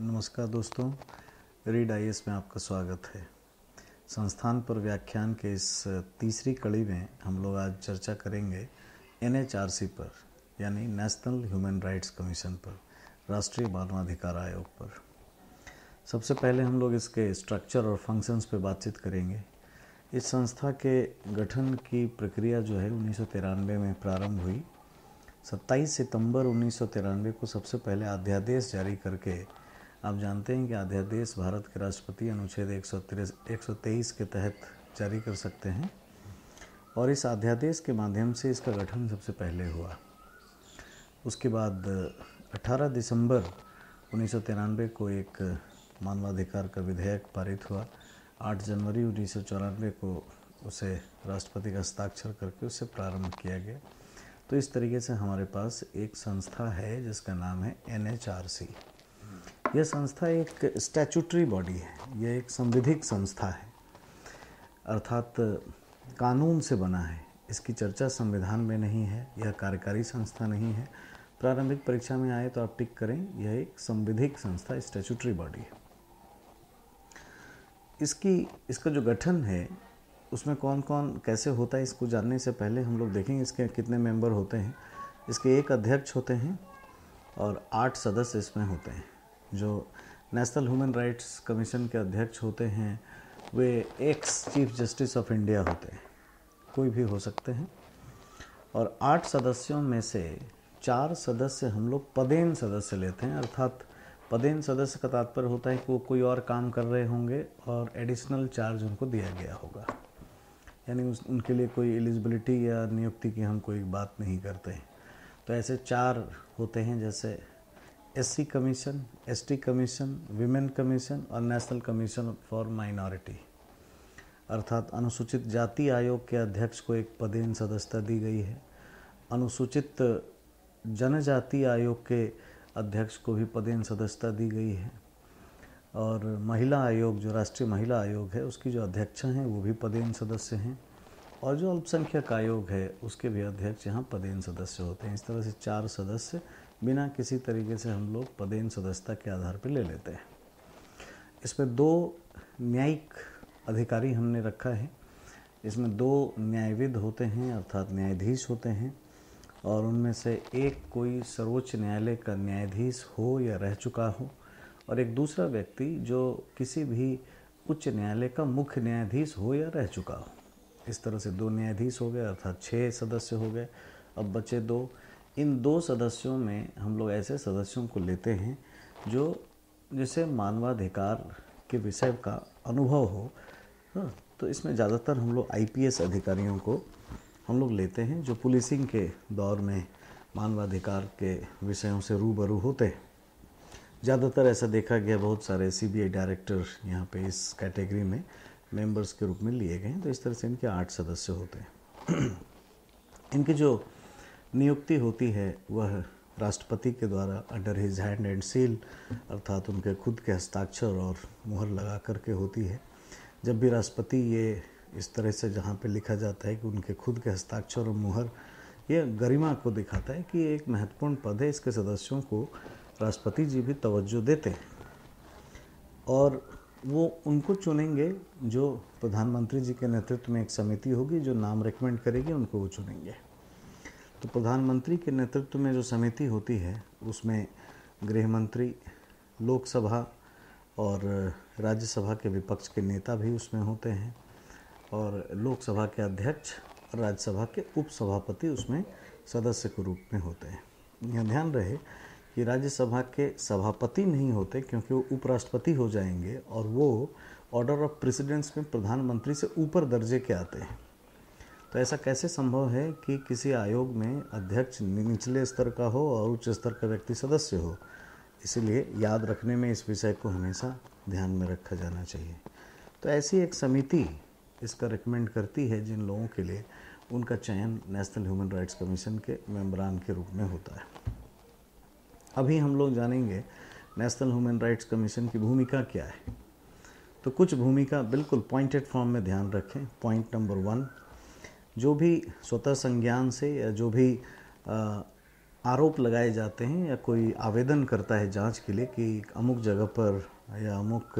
नमस्कार दोस्तों, read I में आपका स्वागत है। संस्थान पर व्याख्यान के इस तीसरी कड़ी में हम लोग आज चर्चा करेंगे एनएचआरसी पर, यानी नेशनल ह्यूमन राइट्स कमीशन पर, राष्ट्रीय मानवाधिकार आयोग पर। सबसे पहले हम लोग इसके स्ट्रक्चर और फ़ंक्शंस पर बातचीत करेंगे। इस संस्था के गठन की प्रक्रिया जो है उन्नीस सौ तिरानवे में प्रारंभ हुई। 27 सितंबर उन्नीस सौ तिरानवे को सबसे पहले अध्यादेश जारी करके आप जानते हैं कि अध्यादेश भारत के राष्ट्रपति अनुच्छेद एक सौ तेईस के तहत जारी कर सकते हैं। और इस अध्यादेश के माध्यम से इसका गठन सबसे पहले हुआ। उसके बाद 18 दिसंबर उन्नीस सौ तिरानवे को एक मानवाधिकार का विधेयक पारित हुआ। 8 जनवरी उन्नीस सौ चौरानवे को उसे राष्ट्रपति का हस्ताक्षर करके उसे प्रारंभ किया गया। तो इस तरीके से हमारे पास एक संस्था है जिसका नाम है NHRC यह संस्था एक स्टैचूटरी बॉडी है। यह एक संविधिक संस्था है। अर्थात कानून से बना है। इसकी चर्चा संविधान में नहीं है। यह कार्यकारी संस्था नहीं है। प्रारंभिक परीक्षा में आए तो आप टिक करें। यह एक संविधिक संस्था स्टैचूटरी बॉडी है। इसकी, इसका जो गठन है, उसमें कौन कौन कैसे होता है, इसको जानने से पहले हम लोग देखेंगे इसके कितने मेंबर होते हैं। इसके एक अध्यक्ष होते हैं और आठ सदस्य इसमें होते हैं। जो नेशनल ह्यूमन राइट्स कमीशन के अध्यक्ष होते हैं, वे ex chief justice of India होते हैं। कोई भी हो सकते हैं। और आठ सदस्यों में से चार सदस्य हम लोग पदेन सदस्य लेते हैं, अर्थात पदेन सदस्य का तात्पर्य होता है कि वो कोई और काम कर रहे होंगे और एडिशनल चार्ज उनको दिया गया होगा। यानी उस, उनके लिए कोई एलिजिबिलिटी या नियुक्ति की हम कोई बात नहीं करते। हैं तो ऐसे चार होते हैं, जैसे SC commission ST commission women commission और नेशनल कमीशन फॉर माइनॉरिटी अर्थात अनुसूचित जाति आयोग के अध्यक्ष को एक पदेन सदस्यता दी गई है। अनुसूचित जनजाति आयोग के अध्यक्ष को भी पदेन सदस्यता दी गई है। और महिला आयोग, जो राष्ट्रीय महिला आयोग है, उसकी जो अध्यक्ष हैं, वो भी पदेन सदस्य हैं। और जो अल्पसंख्यक आयोग है, उसके भी अध्यक्ष यहाँ पदेन सदस्य होते हैं। इस तरह से चार सदस्य बिना किसी तरीके से हम लोग पदेन सदस्यता के आधार पर ले लेते हैं। इसमें दो न्यायिक अधिकारी हमने रखा है। इसमें दो न्यायविद होते हैं, अर्थात न्यायाधीश होते हैं, और उनमें से एक कोई सर्वोच्च न्यायालय का न्यायाधीश हो या रह चुका हो, और एक दूसरा व्यक्ति जो किसी भी उच्च न्यायालय का मुख्य न्यायाधीश हो या रह चुका हो। इस तरह से दो न्यायाधीश हो गए, अर्थात छः सदस्य हो गए। अब बचे दो इन दो सदस्यों में हम लोग ऐसे सदस्यों को लेते हैं जो जिसे मानवाधिकार के विषय का अनुभव हो हाँ तो इसमें ज़्यादातर हम लोग आईपीएस अधिकारियों को हम लोग लेते हैं जो पुलिसिंग के दौर में मानवाधिकार के विषयों से रूबरू होते हैं। ज़्यादातर ऐसा देखा गया, बहुत सारे सीबीआई डायरेक्टर यहाँ पे इस कैटेगरी में मेंबर्स के रूप में लिए गए हैं तो इस तरह से इनके आठ सदस्य होते हैं। इनके जो नियुक्ति होती है, वह राष्ट्रपति के द्वारा under his hand and seal अर्थात उनके खुद के हस्ताक्षर और मुहर लगा करके होती है। जब भी राष्ट्रपति ये इस तरह से जहाँ पे लिखा जाता है कि उनके खुद के हस्ताक्षर और मुहर, ये गरिमा को दिखाता है कि एक महत्वपूर्ण पद है, इसके सदस्यों को राष्ट्रपति जी भी तवज्जो देते हैं। और वो उनको चुनेंगे, जो प्रधानमंत्री जी के नेतृत्व में एक समिति होगी, जो नाम रिकमेंड करेगी, उनको वो चुनेंगे। तो प्रधानमंत्री के नेतृत्व में जो समिति होती है, उसमें गृह मंत्री लोकसभा और राज्यसभा के विपक्ष के नेता भी उसमें होते हैं और लोकसभा के अध्यक्ष और राज्यसभा के उपसभापति उसमें सदस्य के रूप में होते हैं। यह ध्यान रहे कि राज्यसभा के सभापति नहीं होते क्योंकि वो उपराष्ट्रपति हो जाएँगे और वो ऑर्डर ऑफ़ प्रेसिडेंट्स में प्रधानमंत्री से ऊपर दर्जे के आते हैं। तो ऐसा कैसे संभव है कि किसी आयोग में अध्यक्ष निचले स्तर का हो और उच्च स्तर का व्यक्ति सदस्य हो? इसीलिए याद रखने में इस विषय को हमेशा ध्यान में रखा जाना चाहिए। तो ऐसी एक समिति इसका रिकमेंड करती है जिन लोगों के लिए उनका चयन नेशनल ह्यूमन राइट्स कमीशन के मेम्बरान के रूप में होता है। अभी हम लोग जानेंगे नेशनल ह्यूमन राइट्स कमीशन की भूमिका क्या है। तो कुछ भूमिका बिल्कुल पॉइंटेड फॉर्म में ध्यान रखें। पॉइंट नंबर वन जो भी स्वतः संज्ञान से या जो भी आरोप लगाए जाते हैं या कोई आवेदन करता है जाँच के लिए कि अमुक जगह पर या अमुक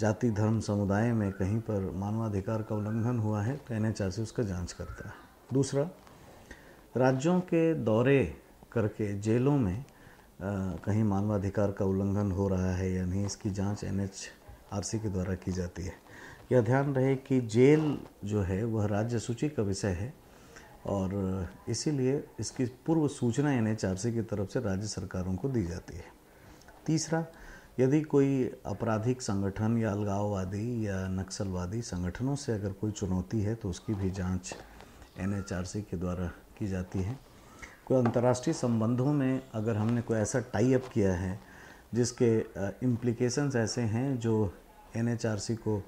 जाति धर्म समुदाय में कहीं पर मानवाधिकार का उल्लंघन हुआ है तो एन एच आर सी उसका जाँच करता है। दूसरा राज्यों के दौरे करके जेलों में आ, कहीं मानवाधिकार का उल्लंघन हो रहा है या नहीं इसकी जाँच एन के द्वारा की जाती है। यह ध्यान रहे कि जेल जो है, वह राज्य सूची का विषय है और इसीलिए इसकी पूर्व सूचना एन एच की तरफ़ से राज्य सरकारों को दी जाती है। तीसरा, यदि कोई आपराधिक संगठन या अलगाववादी या नक्सलवादी संगठनों से अगर कोई चुनौती है तो उसकी भी जाँच एनएचआरसी के द्वारा की जाती है। कोई अंतर्राष्ट्रीय संबंधों में अगर हमने कोई ऐसा टाई अप किया है, जिसके इम्प्लीकेशंस ऐसे हैं जो एनएचआरसी को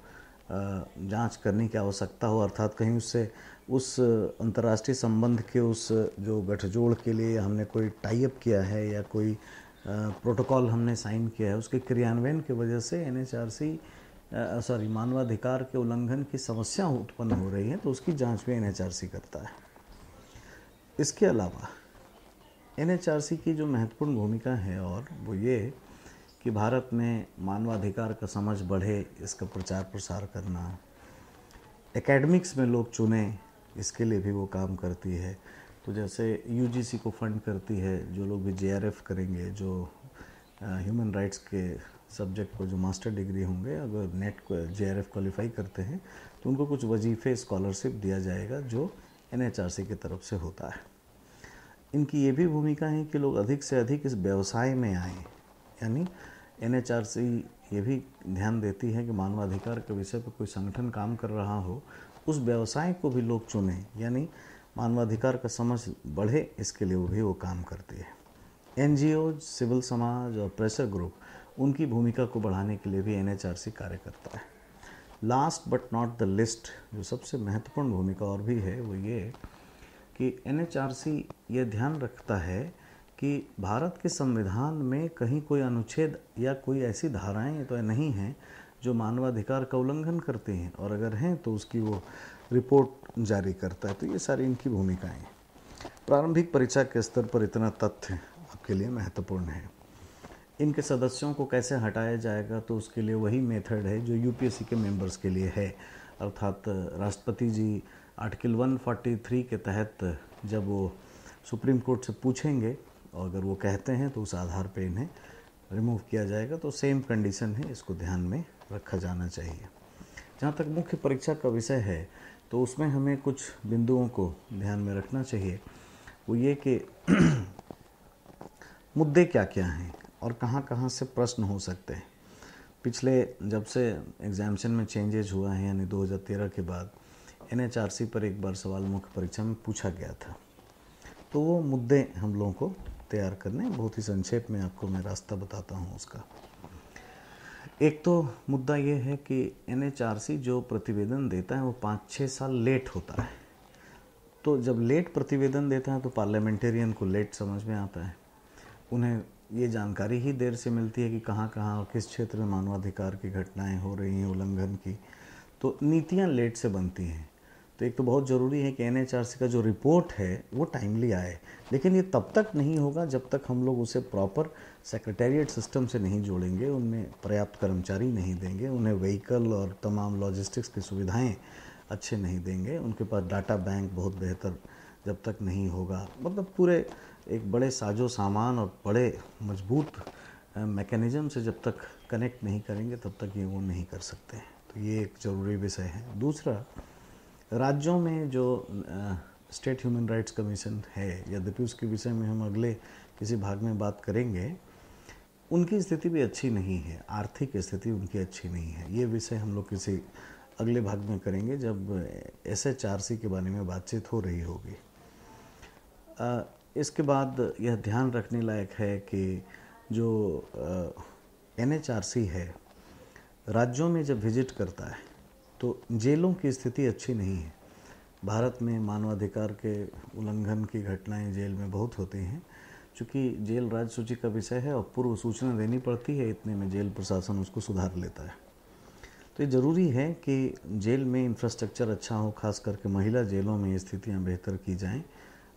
जाँच करने की आवश्यकता हो, अर्थात कहीं उससे, उस अंतर्राष्ट्रीय संबंध के उस जो गठजोड़ के लिए हमने कोई टाई अप किया है या कोई प्रोटोकॉल हमने साइन किया है, उसके क्रियान्वयन की वजह से एनएचआरसी सॉरी मानवाधिकार के उल्लंघन की समस्या उत्पन्न हो रही है तो उसकी जाँच भी एनएचआरसी करता है। इसके अलावा एनएचआरसी की जो महत्वपूर्ण भूमिका है और वो ये कि भारत में मानवाधिकार का समझ बढ़े, इसका प्रचार प्रसार करना। एकेडमिक्स में लोग चुने, इसके लिए भी वो काम करती है। तो जैसे यूजीसी को फंड करती है, जो लोग भी जेआरएफ करेंगे, जो ह्यूमन राइट्स के सब्जेक्ट को, जो मास्टर डिग्री होंगे, अगर नेट को जे आर क्वालिफाई करते हैं तो उनको कुछ वजीफ़े स्कॉलरशिप दिया जाएगा, जो एन की तरफ़ से होता है। इनकी ये भी भूमिका है कि लोग अधिक से अधिक इस व्यवसाय में आएँ। यानी एनएचआरसी ये भी ध्यान देती है कि मानवाधिकार के विषय पर कोई संगठन काम कर रहा हो, उस व्यवसाय को भी लोग चुने। यानी मानवाधिकार का समझ बढ़े, इसके लिए वो भी वो काम करती है। एनजीओ, सिविल समाज और प्रेशर ग्रुप, उनकी भूमिका को बढ़ाने के लिए भी एनएचआरसी कार्य करता है। Last but not the list जो सबसे महत्वपूर्ण भूमिका और भी है, वो ये कि एन ये ध्यान रखता है कि भारत के संविधान में कहीं कोई अनुच्छेद या कोई ऐसी धाराएँ तो नहीं हैं जो मानवाधिकार का उल्लंघन करती हैं। और अगर हैं तो उसकी वो रिपोर्ट जारी करता है। तो ये सारी इनकी भूमिकाएँ प्रारंभिक परीक्षा के स्तर पर इतना तथ्य आपके लिए महत्वपूर्ण है। इनके सदस्यों को कैसे हटाया जाएगा तो उसके लिए वही मेथड है जो यूपीएससी के मेंबर्स के लिए है। अर्थात राष्ट्रपति जी आर्टिकल 143 के तहत जब वो सुप्रीम कोर्ट से पूछेंगे और अगर वो कहते हैं तो उस आधार पे इन्हें रिमूव किया जाएगा। तो सेम कंडीशन है, इसको ध्यान में रखा जाना चाहिए। जहाँ तक मुख्य परीक्षा का विषय है तो उसमें हमें कुछ बिंदुओं को ध्यान में रखना चाहिए। वो ये कि मुद्दे क्या क्या हैं और कहाँ कहाँ से प्रश्न हो सकते हैं। पिछले जब से एग्जामिशन में चेंजेज हुआ है, यानी 2013 के बाद एनएचआरसी पर एक बार सवाल मुख्य परीक्षा में पूछा गया था। तो वो मुद्दे हम लोगों को तैयार करने बहुत ही संक्षेप में आपको मैं रास्ता बताता हूँ उसका। एक तो मुद्दा ये है कि एनएचआरसी जो प्रतिवेदन देता है वो पाँच छः साल लेट होता है। तो जब लेट प्रतिवेदन देता है तो पार्लियामेंटेरियन को लेट समझ में आता है। उन्हें ये जानकारी ही देर से मिलती है कि कहाँ कहाँ और किस क्षेत्र में मानवाधिकार की घटनाएँ हो रही हैं, उल्लंघन की। तो नीतियाँ लेट से बनती हैं। तो एक तो बहुत ज़रूरी है कि एनएचआरसी का जो रिपोर्ट है, वो टाइमली आए। लेकिन ये तब तक नहीं होगा जब तक हम लोग उसे प्रॉपर सेक्रेटेरिएट सिस्टम से नहीं जोड़ेंगे, उनमें पर्याप्त कर्मचारी नहीं देंगे, उन्हें व्हीकल और तमाम लॉजिस्टिक्स की सुविधाएँ अच्छे नहीं देंगे, उनके पास डाटा बैंक बहुत बेहतर जब तक नहीं होगा। मतलब पूरे एक बड़े साजो सामान और बड़े मज़बूत मैकेनिज़्म से जब तक कनेक्ट नहीं करेंगे, तब तक ये वो नहीं कर सकते तो ये एक ज़रूरी विषय है। दूसरा राज्यों में जो स्टेट ह्यूमन राइट्स कमीशन है यद्यपि उसके विषय में हम अगले किसी भाग में बात करेंगे, उनकी स्थिति भी अच्छी नहीं है, आर्थिक स्थिति उनकी अच्छी नहीं है। ये विषय हम लोग किसी अगले भाग में करेंगे, जब एस एच आर सी के बारे में बातचीत हो रही होगी। इसके बाद यह ध्यान रखने लायक है कि जो एन एच आर सी है, राज्यों में जब विज़िट करता है तो जेलों की स्थिति अच्छी नहीं है। भारत में मानवाधिकार के उल्लंघन की घटनाएँ जेल में बहुत होती हैं। चूँकि जेल राज्य सूची का विषय है और पूर्व सूचना देनी पड़ती है, इतने में जेल प्रशासन उसको सुधार लेता है। तो ये ज़रूरी है कि जेल में इंफ्रास्ट्रक्चर अच्छा हो, खास करके महिला जेलों में स्थितियाँ बेहतर की जाएँ।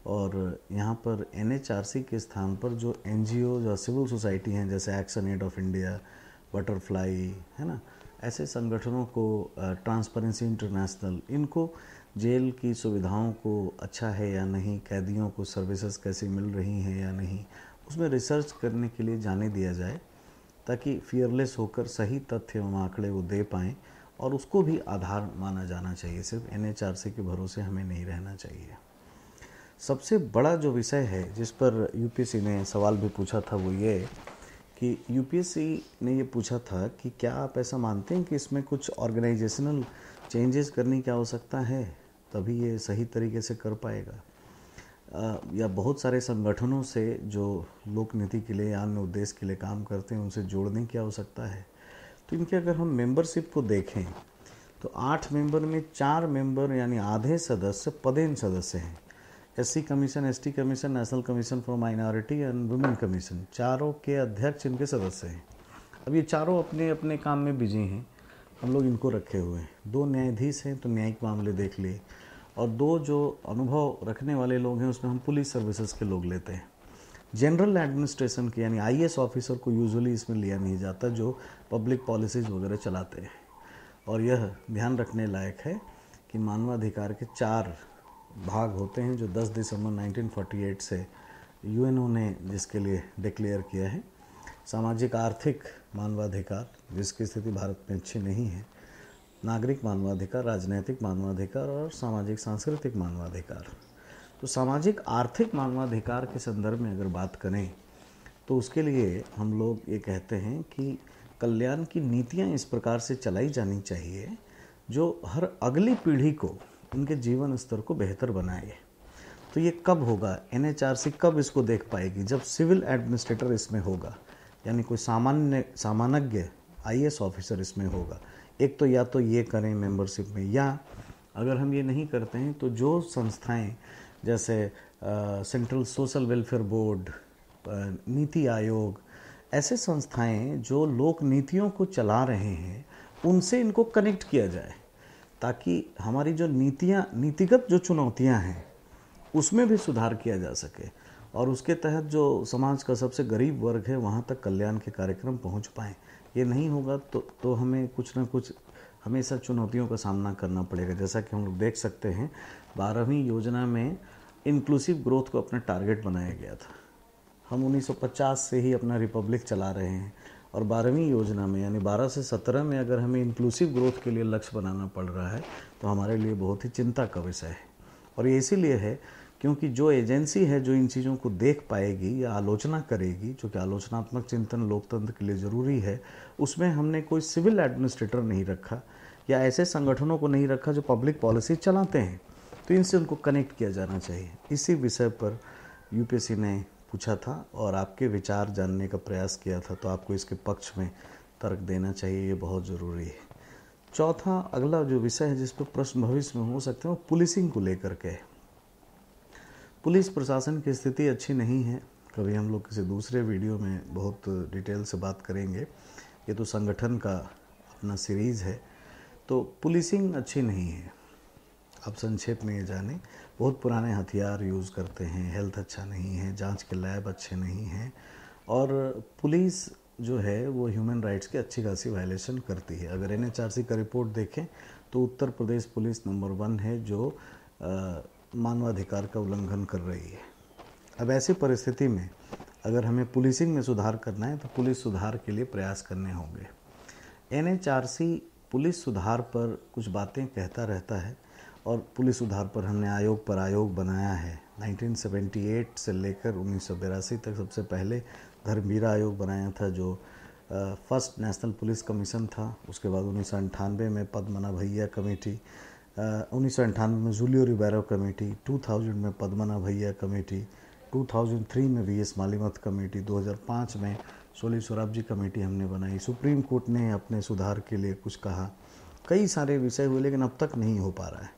और यहाँ पर एनएचआरसी के स्थान पर जो एन या सिविल सोसाइटी हैं, जैसे Action Aid of India Butterfly है ना? ऐसे संगठनों को ट्रांसपेरेंसी इंटरनेशनल इनको जेल की सुविधाओं को अच्छा है या नहीं, कैदियों को सर्विसेज़ कैसी मिल रही हैं या नहीं, उसमें रिसर्च करने के लिए जाने दिया जाए, ताकि फियरलेस होकर सही तथ्य एवं आंकड़े वो दे पाएँ और उसको भी आधार माना जाना चाहिए। सिर्फ़ एनएचआरसी के भरोसे हमें नहीं रहना चाहिए। सबसे बड़ा जो विषय है, जिस पर यूपीएससी ने सवाल भी पूछा था वो ये कि यूपीएससी ने ये पूछा था कि क्या आप ऐसा मानते हैं कि इसमें कुछ ऑर्गेनाइजेशनल चेंजेस करने की आवश्यकता है? तभी ये सही तरीके से कर पाएगा। या बहुत सारे संगठनों से जो लोक नीति के लिए या अन्य उद्देश्य के लिए काम करते हैं, उनसे जोड़ने की आवश्यकता है। तो इनके अगर हम मेंबरशिप को देखें तो आठ मेंबर में चार मेंबर यानी आधे सदस्य पदेन सदस्य हैं। SC commission ST commission national commission for minority and women commission चारों के अध्यक्ष इनके सदस्य हैं। अब ये चारों अपने अपने काम में बिज़ी हैं। हम लोग इनको रखे हुए हैं। दो न्यायाधीश हैं तो न्यायिक मामले देख लिए। और दो जो अनुभव रखने वाले लोग हैं, उसमें हम पुलिस सर्विसेज़ के लोग लेते हैं। जनरल एडमिनिस्ट्रेशन के, यानी आईएएस ऑफिसर को यूजुअली इसमें लिया नहीं जाता, जो पब्लिक पॉलिसीज़ वगैरह चलाते हैं। और यह ध्यान रखने लायक है कि मानवाधिकार के चार भाग होते हैं जो 10 दिसंबर 1948 से यूएनओ ने जिसके लिए डिक्लेयर किया है। सामाजिक, आर्थिक मानवाधिकार, जिसकी स्थिति भारत में अच्छी नहीं है, नागरिक मानवाधिकार, राजनैतिक मानवाधिकार और सामाजिक, सांस्कृतिक मानवाधिकार। तो सामाजिक, आर्थिक मानवाधिकार के संदर्भ में अगर बात करें तो उसके लिए हम लोग ये कहते हैं कि कल्याण की नीतियाँ इस प्रकार से चलाई जानी चाहिए जो हर अगली पीढ़ी को उनके जीवन स्तर को बेहतर बनाए। तो ये कब होगा? एनएचआरसी कब इसको देख पाएगी? जब सिविल एडमिनिस्ट्रेटर इसमें होगा, यानी कोई सामान्य सामान्य आई ऑफिसर इसमें होगा। एक तो या तो ये करें मेंबरशिप में, या अगर हम ये नहीं करते हैं तो जो संस्थाएँ, जैसे central social welfare board NITI Aayog, ऐसे संस्थाएँ जो लोक नीतियों को चला रहे हैं, उनसे इनको कनेक्ट किया जाए। ताकि हमारी जो नीतियाँ, नीतिगत जो चुनौतियाँ हैं, उसमें भी सुधार किया जा सके और उसके तहत जो समाज का सबसे गरीब वर्ग है, वहाँ तक कल्याण के कार्यक्रम पहुँच पाएँ। ये नहीं होगा तो तो हमें कुछ ना कुछ हमेशा चुनौतियों का सामना करना पड़ेगा। जैसा कि हम लोग देख सकते हैं, बारहवीं योजना में इंक्लूसिव ग्रोथ को अपना टारगेट बनाया गया था। हम 1950 से ही अपना रिपब्लिक चला रहे हैं। और बारहवीं योजना में, यानी 12 से 17 में अगर हमें इंक्लूसिव ग्रोथ के लिए लक्ष्य बनाना पड़ रहा है तो हमारे लिए बहुत ही चिंता का विषय है। और ये इसीलिए है क्योंकि जो एजेंसी है जो इन चीज़ों को देख पाएगी या आलोचना करेगी, जो कि आलोचनात्मक चिंतन लोकतंत्र के लिए ज़रूरी है, उसमें हमने कोई सिविल एडमिनिस्ट्रेटर नहीं रखा या ऐसे संगठनों को नहीं रखा जो पब्लिक पॉलिसी चलाते हैं। तो इनसे उनको कनेक्ट किया जाना चाहिए। इसी विषय पर यूपीएससी ने पूछा था और आपके विचार जानने का प्रयास किया था तो आपको इसके पक्ष में तर्क देना चाहिए, ये बहुत ज़रूरी है। चौथा, अगला जो विषय है, जिस पर प्रश्न भविष्य में हो सकते हैं, वो पुलिसिंग को लेकर के पुलिस प्रशासन की स्थिति अच्छी नहीं है। कभी हम लोग किसी दूसरे वीडियो में बहुत डिटेल से बात करेंगे। ये तो संगठन का अपना सीरीज़ है। तो पुलिसिंग अच्छी नहीं है। आप संक्षेप में ये जाने। बहुत पुराने हथियार यूज़ करते हैं, हेल्थ अच्छा नहीं है, जाँच के लैब अच्छे नहीं हैं और पुलिस जो है वो ह्यूमन राइट्स की अच्छी खासी वायलेशन करती है। अगर एनएचआरसी का रिपोर्ट देखें तो Uttar Pradesh police number one है जो मानवाधिकार का उल्लंघन कर रही है। अब ऐसी परिस्थिति में अगर हमें पुलिसिंग में सुधार करना है तो पुलिस सुधार के लिए प्रयास करने होंगे। एनएचआरसी पुलिस सुधार पर कुछ बातें कहता रहता है और पुलिस सुधार पर हमने आयोग पर आयोग बनाया है। 1978 से लेकर उन्नीस तक सबसे पहले धर्मवीरा आयोग बनाया था जो फ़र्स्ट नेशनल पुलिस कमीशन था। उसके बाद उन्नीस सौ अठानवे में पद्मना भैया कमेटी उन्नीस सौ अठानवे में जूलियो रिबेरो कमेटी 2000 में पद्मना भैया कमेटी 2003 में वी एस मालीमत कमेटी 2005 में सोली सोराब जी कमेटी हमने बनाई। सुप्रीम कोर्ट ने अपने सुधार के लिए कुछ कहा। कई सारे विषय हुए लेकिन अब तक नहीं हो पा रहा है।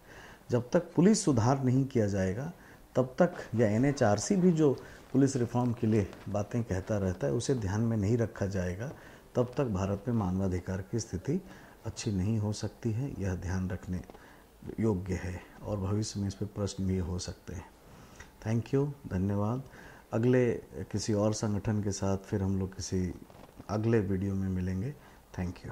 जब तक पुलिस सुधार नहीं किया जाएगा, तब तक या एनएचआरसी भी जो पुलिस रिफॉर्म के लिए बातें कहता रहता है, उसे ध्यान में नहीं रखा जाएगा, तब तक भारत में मानवाधिकार की स्थिति अच्छी नहीं हो सकती है। यह ध्यान रखने योग्य है और भविष्य में इस पर प्रश्न भी हो सकते हैं। थैंक यू धन्यवाद। अगले किसी और संगठन के साथ फिर हम लोग किसी अगले वीडियो में मिलेंगे। Thank you